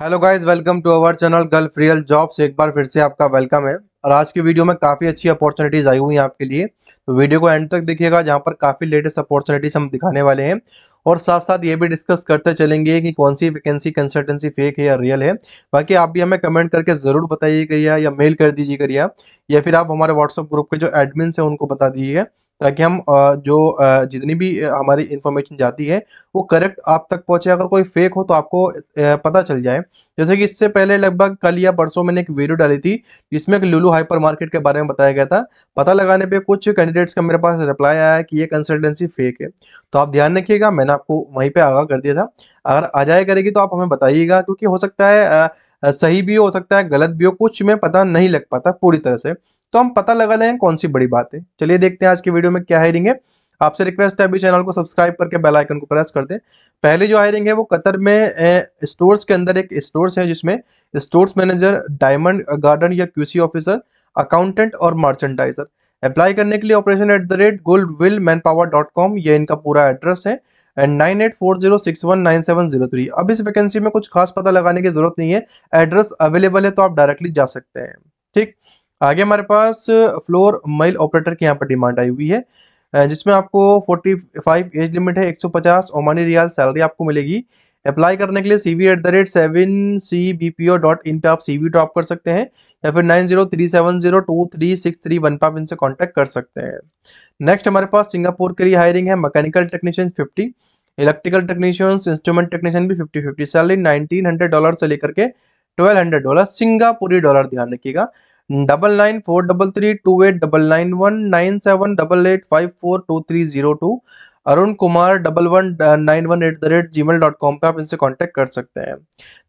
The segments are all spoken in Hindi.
Hello guys welcome to our channel Gulf real jobs एक बार फिर से आपका वेलकम है। और आज की वीडियो में काफ़ी अच्छी अपॉर्चुनिटीज़ आई हुई हैं आपके लिए। तो वीडियो को एंड तक देखिएगा, जहाँ पर काफ़ी लेटेस्ट अपॉर्चुनिटीज़ हम दिखाने वाले हैं। और साथ साथ ये भी डिस्कस करते चलेंगे कि कौन सी वैकेंसी कंसल्टेंसी फेक है या रियल है। बाकी आप भी हमें कमेंट करके ज़रूर बताइए करिए या मेल कर दीजिए करिए। या फिर आप हमारे व्हाट्सअप ग्रुप के जो एडमिन हैं, उनको बता दीजिएगा ताकि हम जो जितनी भी हमारी इन्फॉर्मेशन जाती है, वो करेक्ट आप तक पहुँचे। अगर कोई फेक हो तो आपको पता चल जाए। जैसे कि इससे पहले लगभग कल या परसों मैंने एक वीडियो डाली थी, जिसमें एक लुलू हाइपर मार्केट के बारे में बताया गया था। पता लगाने पे कुछ कैंडिडेट्स का मेरे पास रिप्लाई आया कि ये कंसल्टेंसी फेक है। तो आप ध्यान रखिएगा, मैंने आपको वहीं पर आगाह कर दिया था। अगर आ जाए करेगी तो आप हमें बताइएगा, क्योंकि हो सकता है सही भी हो सकता है, गलत भी हो, कुछ में पता नहीं लग पाता पूरी तरह से। तो हम पता लगा लें कौन सी बड़ी बात है। चलिए देखते हैं आज की वीडियो में क्या हायरिंग है। आपसे रिक्वेस्ट है अभी चैनल को सब्सक्राइब करके बेल आइकन को प्रेस कर दें। पहले जो हायरिंग है वो कतर में स्टोर्स के अंदर एक स्टोर्स है जिसमें स्टोर्स मैनेजर, डायमंड गार्डन या क्यूसी ऑफिसर, अकाउंटेंट और मर्चेंडाइजर। अप्लाई करने के लिए operation at the rate gold will man power dot com ये इनका पूरा एड्रेस है and nine eight four zero six one nine seven zero three अब इस वैकेंसी में कुछ खास पता लगाने की ज़रूरत नहीं है एड्रेस अवेलेबल है तो आप डायरेक्टली जा सकते हैं। ठीक, आगे हमारे पास फ्लोर मेल ऑपरेटर की यहाँ पर डिमांड आई हुई है। जिसमें आपको 45 एज लिमिट है 150 ओमानी रियाल सैलरी आपको मिलेगी। अप्लाई करने के लिए C V at the rate seven C B P O dot in पे आप सी वी ड्रॉप कर सकते हैं, या फिर nine zero three seven zero two three six three one पर आप इनसे कॉन्टैक्ट कर सकते हैं। नेक्स्ट हमारे पास सिंगापुर के लिए हायरिंग है mechanical technician fifty electrical technicians instrument technician भी fifty fifty salary nineteen hundred dollar से लेकर के ट्वेल्व हंड्रेड डॉलर सिंगापुरी डॉलर ध्यान रखिएगा। Double nine four double three two eight double nine one nine seven double eight five four two three zero two Arun Kumar double one nine one at the rate Gmail dot com पर आप इनसे कॉन्टैक्ट कर सकते हैं।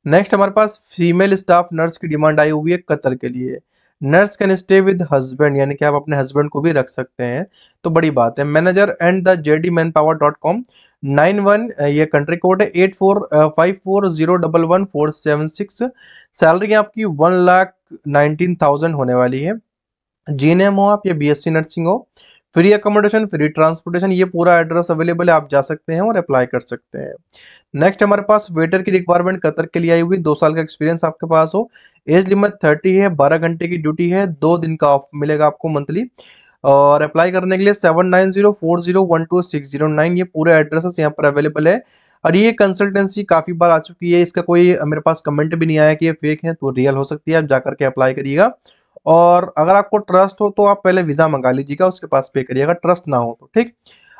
नेक्स्ट हमारे पास फीमेल स्टाफ नर्स की डिमांड आई हुई है कतर के लिए। Nurse can stay with husband यानी कि आप अपने हस्बैंड को भी रख सकते हैं। तो बड़ी बात है manager and the J D man power dot com nine one ये कंट्री कोड है eight four five four zero double one four seven six salary आपकी वन लाख नाइनटीन थाउज़ेंड होने वाली है। जी एन एम हो आप या बी एस सी नर्सिंग हो फ्री अकोमोडेशन फ्री ट्रांसपोर्टेशन ये पूरा एड्रेस अवेलेबल है, आप जा सकते हैं और अप्लाई कर सकते हैं। नेक्स्ट हमारे पास वेटर की रिक्वायरमेंट कतर के लिए आई हुई, दो साल का एक्सपीरियंस आपके पास हो। एज लिमिट थर्टी है, बारह घंटे की ड्यूटी है, दो दिन का ऑफ़ मिलेगा आपको मंथली और अप्लाई करने के लिए seven nine zero four zero one two six zero nine ये पूरे एड्रेस यहाँ पर अवेलेबल है। और ये कंसल्टेंसी काफ़ी बार आ चुकी है, इसका कोई मेरे पास कमेंट भी नहीं आया कि ये फेक है तो रियल हो सकती है, आप जाकर के अप्लाई करिएगा। और अगर आपको ट्रस्ट हो तो आप पहले वीज़ा मंगा लीजिएगा, उसके पास पे करिएगा ट्रस्ट ना हो तो ठीक?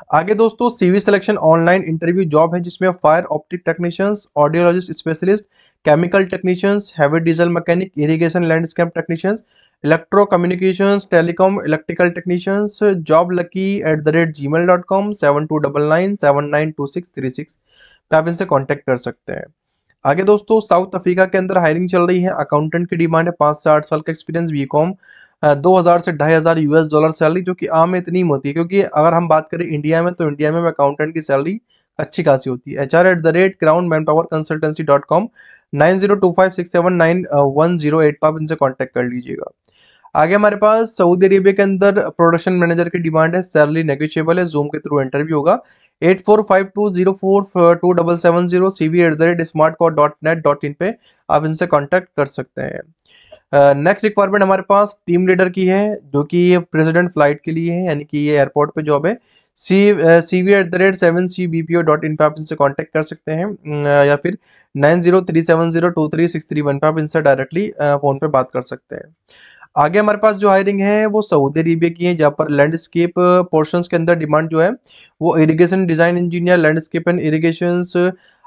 आगे दोस्तों CV selection online interview job है जिसमें fire optic technicians audiologist specialist chemical technicians heavy diesel mechanic irrigation landscape technicians electro communications telecom electrical technicians job lucky at the rate Gmail dot com seven two double nine seven nine two six three six पे आप इनसे कॉन्टैक्ट कर सकते हैं। आगे दोस्तों साउथ अफ्रीका के अंदर हायरिंग चल रही है अकाउंटेंट की डिमांड है, पाँच से आठ साल का एक्सपीरियंस बी कॉम दो हज़ार से ढाई हज़ार यूएस डॉलर सैलरी जो कि आम इतनी होती है, क्योंकि अगर हम बात करें इंडिया में तो इंडिया में अकाउंटेंट की सैलरी अच्छी खासी होती है। H R at the rate crown man power consultancy dot com nine zero two five six seven nine one zero eight पर आप इनसे कॉन्टैक्ट कर लीजिएगा। आगे हमारे पास सऊदी अरेबिया के अंदर प्रोडक्शन मैनेजर की डिमांड है सैलरी नेगोशिएबल है जूम के थ्रू इंटरव्यू होगा। Eight four five two zero four two double seven zero C V at the rate smart dot net dot in पे आप इनसे कॉन्टैक्ट कर सकते हैं। नेक्स्ट रिक्वायरमेंट हमारे पास टीम लीडर की है जो कि ये प्रेसिडेंट फ़्लाइट के लिए है यानी कि ये एयरपोर्ट पे जॉब है। C C V at the rate seven C B P O dot in पे आप इनसे कॉन्टैक्ट कर सकते हैं। uh, या फिर nine zero three seven zero two three six three one पे आप इनसे डायरेक्टली फ़ोन पे बात कर सकते हैं। आगे हमारे पास जो हायरिंग है वो सऊदी अरेबिया की है जहाँ पर लैंडस्केप पोर्शंस के अंदर डिमांड जो है वो irrigation design engineer landscape and irrigation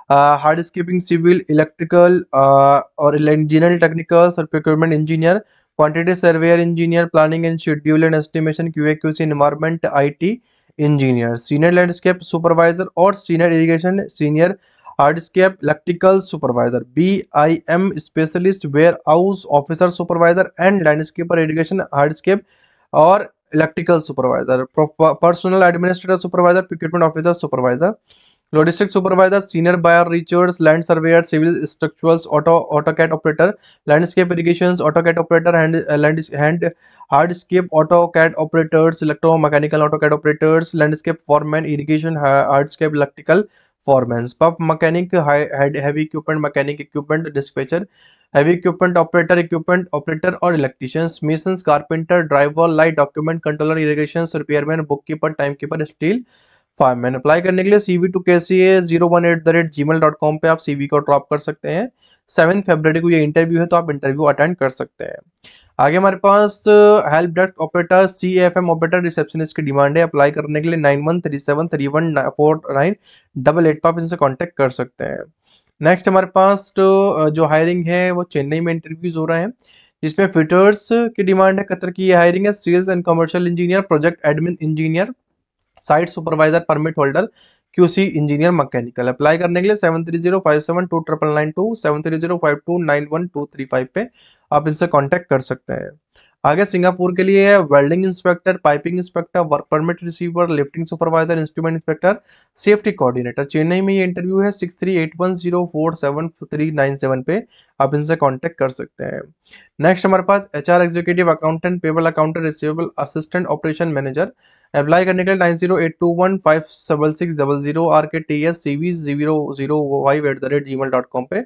hardscaping civil electrical और इंजीनियर टेक्निकल और procurement engineer quantity surveyor engineer planning and schedule and estimation Q A Q C environment I T engineer senior landscape supervisor और senior irrigation senior hardscape electrical supervisor B I M specialist warehouse officer supervisor and landscaper irrigation hardscape और electrical supervisor personal administrator supervisor procurement officer supervisor logistic supervisor senior buyer researchers land surveyor civil structurals auto AutoCAD operator landscape irrigation AutoCAD operator hand hand hardscape AutoCAD operators electro mechanical AutoCAD operators landscape foreman irrigation hardscape electrical foreman पप mechanic heavy equipment mechanic equipment dispatcher heavy equipment operator equipment operator और electricians mason carpenter driver light document controller irrigation repairman bookkeeper timekeeper steel foreman apply करने के लिए CV to K C A zero one at the rate Gmail dot com पर आप सीवी को ड्रॉप कर सकते हैं। सेवन फेब्रवरी को ये इंटरव्यू है तो आप इंटरव्यू अटेंड कर सकते हैं। आगे हमारे पास help desk operator C F M operator receptionist की डिमांड है। अप्लाई करने के लिए nine one three seven three one four nine double eight पर आप इनसे कॉन्टेक्ट कर सकते हैं। नेक्स्ट हमारे पास तो जो हायरिंग है, वो चेन्नई में इंटरव्यूज़ हो रहे हैं। जिसमें फिटर्स की डिमांड है, कतर की ये हायरिंग है। Sales and commercial engineer project admin engineer site supervisor permit holder QC engineer mechanical. Apply करने के लिए seven three zero five seven two triple nine two seven three zero five two nine one two three five पे आप इनसे कांटेक्ट कर सकते हैं। आगे सिंगापुर के लिए है welding inspector, piping inspector, work permit receiver, lifting supervisor, instrument inspector, safety coordinator. Chennai में ये इंटरव्यू है six three eight one zero four seven three nine seven पे। आप इनसे कांटेक्ट कर सकते हैं। नेक्स्ट हमारे पास H R executive accountant payable accountant receivable assistant operation manager apply करने के लिए nine zero eight two one five double six double zero R K T S C V zero zero five at the rate Gmail dot com पे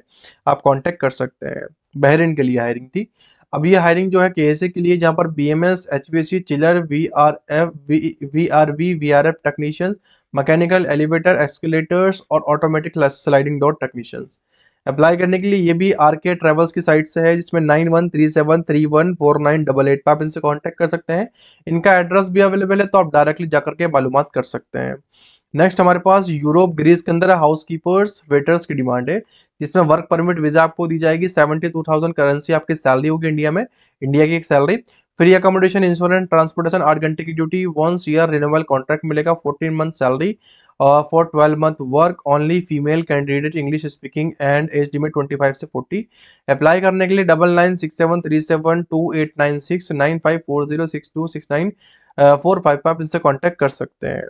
आप कॉन्टेक्ट कर सकते हैं। बहरीन के लिए हायरिंग थी। अब ये हायरिंग जो है के के लिए जहाँ पर B M S H B C chiller V R F V R V V R F technicians mechanical elevator escalators और automatic sliding door technicians apply करने के लिए ये भी आर के ट्रेवल्स की साइट से है, जिसमें nine one three seven three one four nine double eight पर आप इनसे कॉन्टैक्ट कर सकते हैं। इनका एड्रेस भी अवेलेबल है तो आप डायरेक्टली जाकर के मालूम कर सकते हैं। नेक्स्ट हमारे पास यूरोप ग्रीस के अंदर हाउस कीपर्स वेटर्स की डिमांड है, जिसमें वर्क परमिट वीज़ा आपको दी जाएगी सेवेंटी टू थाउज़ेंड करेंसी आपकी सैलरी होगी इंडिया में इंडिया की एक salary free accommodation insurance transportation आठ घंटे की duty once year renewal contract मिलेगा fourteen month salary for twelve month work only female candidate English speaking and age D में ट्वेंटी फाइव से फोर्टी अप्लाई करने के लिए double nine six seven three seven two eight nine six nine five four zero six two six nine four five पर आप इनसे कॉन्टैक्ट कर सकते हैं।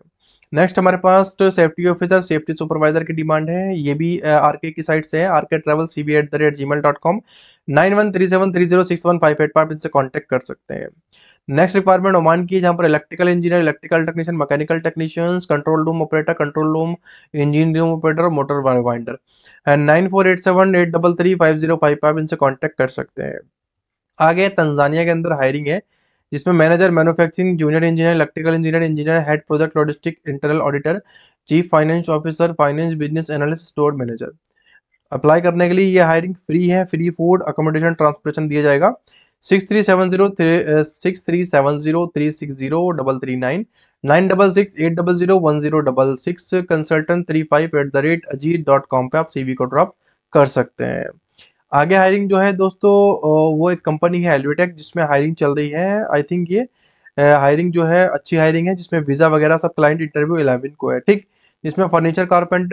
नेक्स्ट हमारे पास तो सेफ्टी ऑफिसर सेफ्टी सुपरवाइजर की डिमांड है। ये भी आरके की साइड से है R K travel C B at the rate Gmail dot com nine one three seven three zero six one five eight आप इनसे कॉन्टैक्ट कर सकते हैं। नेक्स्ट रिक्वायरमेंट ओमान की जहाँ पर electrical engineer electrical technician mechanical technicians control room operator control room engine room operator motor winder and nine four eight seven eight double three five zero five आप इनसे कॉन्टैक्ट कर सकते हैं। आगे तंजानिया के अंदर हायरिंग है। जिसमें manager manufacturing junior engineer electrical engineer engineer head project logistic internal auditor chief finance officer finance business analyst store manager apply करने के लिए ये हायरिंग फ्री है फ्री फ़ूड अकोमोडेशन ट्रांसपोर्टेशन दिया जाएगा। Six three seven zero three six three seven zero three six zero double three nine nine double six eight double zero one zero double six consultant three five at the rate Ajit dot com पर आप सी वी को ड्रॉप कर सकते हैं। आगे हायरिंग जो है दोस्तों वो एक कंपनी है एलवेटेक जिसमें हायरिंग चल रही है। आई थिंक ये हायरिंग जो है अच्छी हायरिंग है, जिसमें वीज़ा वगैरह सब क्लाइंट इंटरव्यू इलेवन को है, ठीक? जिसमें furniture carpenter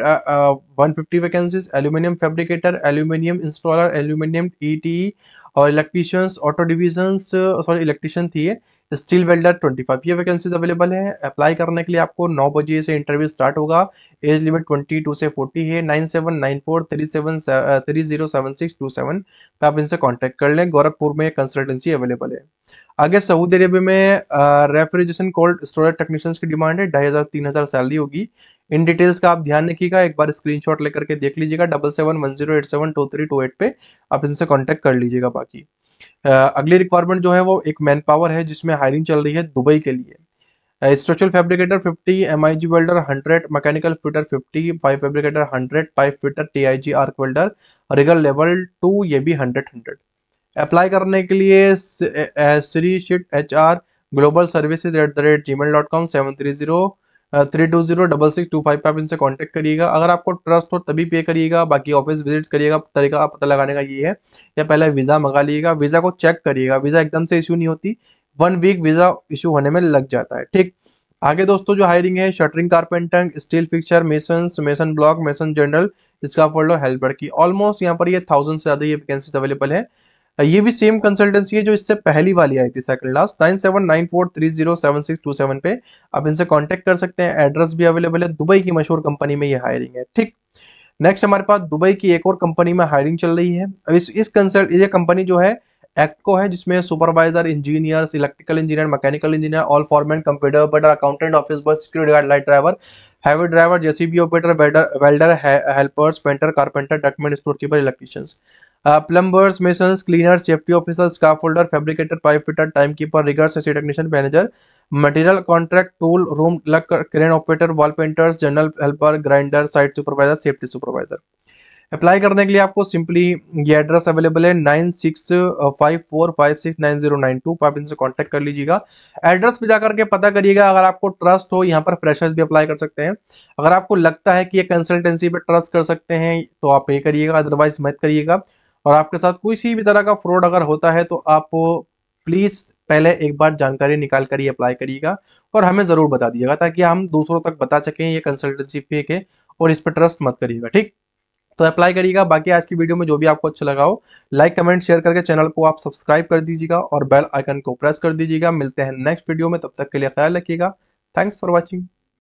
one fifty vacancies aluminium fabricator aluminium installer aluminium ई और electricians auto division sorry electrician थी स्टील वेल्डर ट्वेंटी फाइव ये वैकेंसीज अवेलेबल है। अप्लाई करने के लिए आपको नौ बजे से इंटरव्यू स्टार्ट होगा। एज लिमिट ट्वेंटी टू से फोर्टी है। Nine seven nine four three seven three zero seven six two seven पे आप इनसे कॉन्टैक्ट कर लें। गोरखपुर में कंसल्टेंसी अवेलेबल है। आगे सऊदी अरेबिया में रेफ्रिजरेशन कोल्ड स्टोरेज टेक्नीशियंस की डिमांड है। ढाई हज़ार सैलरी होगी। इन डिटेल्स का आप ध्यान रखिएगा। एक बार स्क्रीनशॉट लेकर के देख लीजिएगा double seven one zero eight seven two three two eight पे आप इनसे कॉन्टैक्ट कर लीजिएगा बाकी। अगली रिक्वायरमेंट जो है वो एक मैन पावर है जिसमें हायरिंग चल रही है दुबई के लिए। Structural fabricator 50 M I G welder hundred mechanical fitter 50 pipe fabricator 100 pipe fitter T I G arc welder rigger level two ये भी हंड्रेड हंड्रेड अप्लाई करने के लिए Shri shit H R global services at the rate gmail dot com seven three zero three two zero double six two five पर इनसे कांटेक्ट करिएगा। अगर आपको ट्रस्ट हो तभी पे करिएगा, बाकी ऑफ़िस विज़िट करिएगा, तरीका पता लगाने का ये है। या पहले वीज़ा मंगा लीजिएगा वीज़ा को चेक करिएगा। वीज़ा एकदम से इशू नहीं होती। वन वीक वीज़ा इशू होने में लग जाता है। ठीक। आगे दोस्तों जो हायरिंग है shuttering carpenter steel fixture mason mason block mason general इसका फोल्डर हेल्पर की। ऑलमोस्ट यहाँ पर ये थाउज़ेंड से ज़्यादा ये वैकेंसीज अवेलेबल है। ये भी सेम कंसल्टेंसी है जो इससे पहली वाली आई थी second last nine seven nine four three zero seven six two seven पे। आप इनसे कांटेक्ट कर सकते हैं एड्रेस भी अवेलेबल है, दुबई की मशहूर कंपनी में ये हायरिंग है, ठीक। नेक्स्ट हमारे पास दुबई की एक और कंपनी में हायरिंग चल रही है। इस इस कंसल्ट ये कंपनी जो है एक्टको है, जिसमें supervisor engineers electrical engineer mechanical engineer all foreman computer operator accountant office boy security guard light driver heavy driver JCB operator welder helpers painter carpenter document store keeper electricians plumbers masons cleaner safety officer scaffolder fabricator pipe fitter time keeper riggers AC technician manager material contract tool room luck crane operator wall painters general helper grinder site supervisor safety supervisor apply करने के लिए आपको सिंपली ये एड्रेस अवेलेबल है nine six five four five six nine zero nine two आप इनसे कांटेक्ट कर लीजिएगा। एड्रेस पे जाकर के पता करिएगा, अगर आपको ट्रस्ट हो, यहाँ पर फ्रेशर्स भी अप्लाई कर सकते हैं। अगर आपको लगता है कि ये कंसल्टेंसी पे ट्रस्ट कर सकते हैं तो आप ये करिएगा अदरवाइज़ मत करिएगा। और आपके साथ किसी भी तरह का फ्रॉड अगर होता है तो आप प्लीज़ पहले एक बार जानकारी निकाल कर ही अप्लाई करिएगा और हमें ज़रूर बता दिएगा ताकि हम दूसरों तक बता सकें ये कंसल्टेंसी फेक है और इस पर ट्रस्ट मत करिएगा, ठीक? तो अप्लाई करिएगा। बाकी आज की वीडियो में जो भी आपको अच्छा लगा हो लाइक कमेंट शेयर करके चैनल को आप सब्सक्राइब कर दीजिएगा और बेल आइकन को प्रेस कर दीजिएगा। मिलते हैं नेक्स्ट वीडियो में, तब तक के लिए ख्याल रखिएगा। Thanks for watching